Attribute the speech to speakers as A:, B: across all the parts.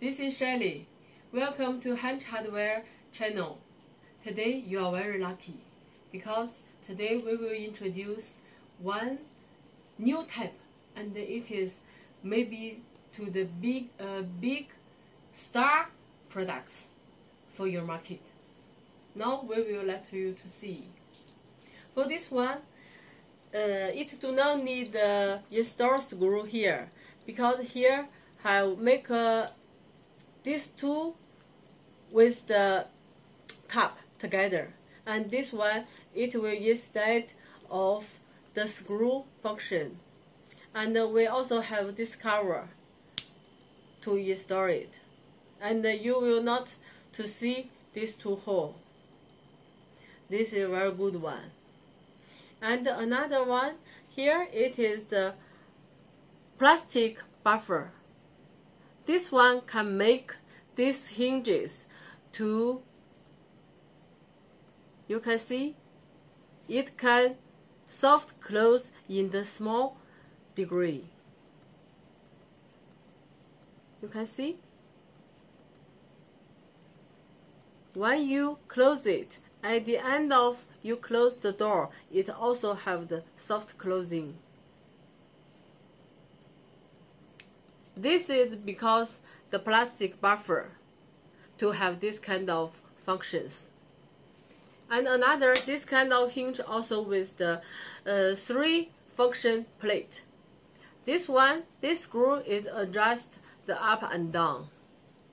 A: this is Shelly. Welcome to Hench Hardware channel. Today you are very lucky because today we will introduce one new type and it is maybe to the big uh, big star products for your market. Now we will let you to see. For this one, uh, it do not need the install screw here because here have make uh, these two with the cup together. And this one it will instead of the screw function. And we also have this cover to install it. And you will not to see these two hole this is a very good one. And another one here it is the plastic buffer this one can make these hinges to you can see it can soft close in the small degree. You can see? When you close it at the end of you close the door it also have the soft closing this is because the plastic buffer to have this kind of functions. And another this kind of hinge also with the uh, three function plate. This one this screw is adjust the up and down.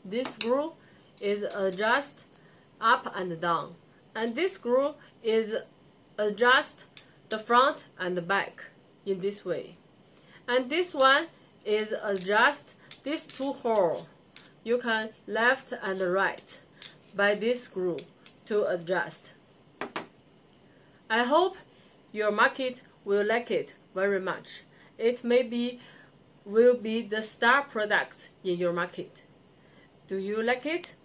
A: This screw is adjust up and down. And this screw is adjust the front and the back in this way. And this one is adjust these two hole you can left and right by this screw to adjust. I hope your market will like it very much. It may be will be the star product in your market. Do you like it